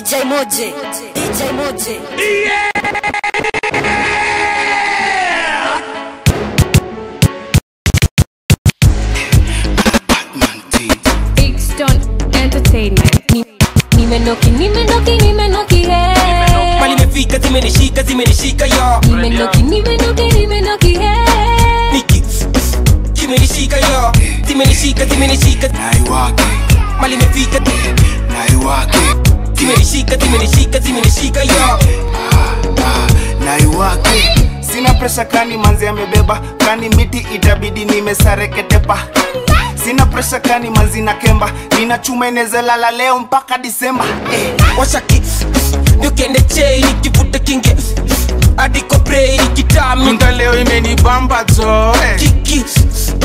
DJ Moje, DJ Moje. Big Stone Entertainment. Ni- Nimenoki, nimenoki, nimenoki, hey. mali imefika zimenishika zimenishika yo Nimenoki, nimenoki, nimenoki, hey. niki kimenishika yo zimenishika zimenishika naiwake mali imefika naiwake zimenishika zimenishika zimenishika yo. Naiwake sina presha kani manzi amebeba. Kani miti itabidi nimesareketepa. Sina presha kani manzi na kemba. Nina chuma inezalala leo mpaka disemba eh. washaki niukende chei nikivuta kinge. Adiko brei nikitami Munda leo imenibamba zo eh. kiki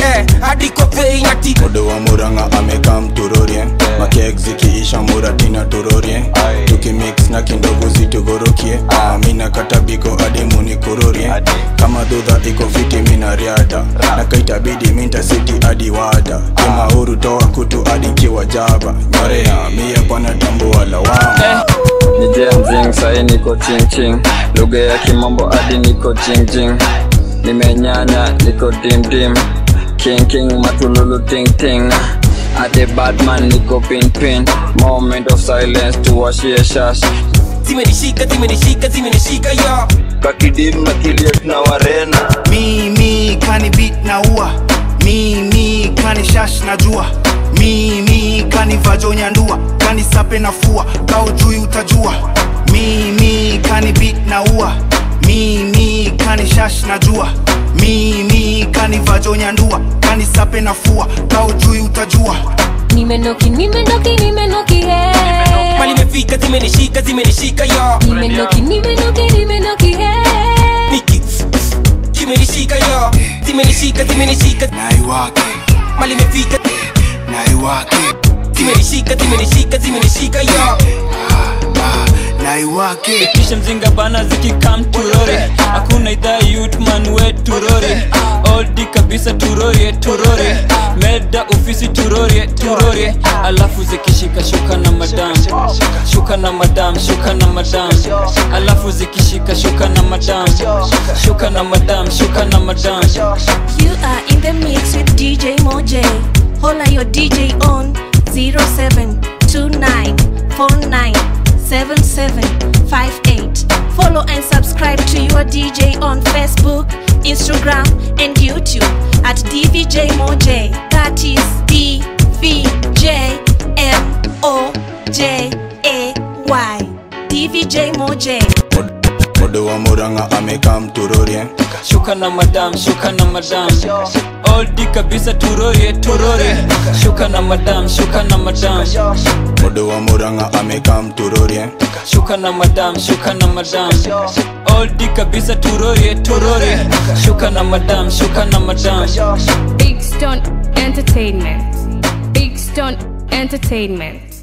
eh, adiko brei nati Modo wa muranga ameka mturorie makek zikiisha muratina turorie tukimix na kindogo zitugorokie Ah, mina katabiko adimu ni kurorie kama dhudha iko fiti mina na kaitabidi minta siti adi wada. Kimahuru toa kutu adi kiwa jaba. Nyorea mia pana tambua lawama. Nijemjing sai niko chingching lugha ya kimombo adi niko jingjing nimenyanya niko dimdim king king matululu ting ting ade badman niko pinpin moment of silence tuwashie shash zimenishika zimenishika zimenishika yo. Kakidim na kiliet na warena mimi kani beat na ua. Mimi kani shash na jua. Mimi kani vajo nyandua. Kani sape na fua. Kao jui utajua. Mimi kani beat na ua. Mimi kani shash na jua mimi kani kanisape nafua kani sape na fua kao jui utajua. Nimenoki, nimenoki, nimenoki, hey. mali imefika zimenishika zimenishika yo. Nimenoki, nimenoki, nimenoki, hey. niki kimenishika yo. Zimenishika zimenishika. Naiwake mali imefika. Naiwake zimenishika zimenishika zimenishika yo naiwake kisha mzinga bana zikikam turore hakuna idhaa yutman we turore oldi kabisa turorie turore meda ofisi turorie turorie alafu zikishika shuka na madam. Shuka na madam shuka na madam. Alafu zikishika shuka na madam. Shuka na madam shuka na madam. You are in the mix with DJ Moje. hola your DJ on 0729497758. Follow and subscribe to your DJ on Facebook, Instagram, and YouTube at DVJ Moje. That is D V J M O J A Y. DVJ Moje. Modo wa muranga ameka mturorie shuka na madam shuka na madam oldi kabisa turorie turorie shuka na madam shuka na madam Modo wa muranga ameka mturorie shuka na madam shuka na madam oldi kabisa turorie turorie shuka na madam shuka na madam Big Stone Entertainment. Big Stone Entertainment.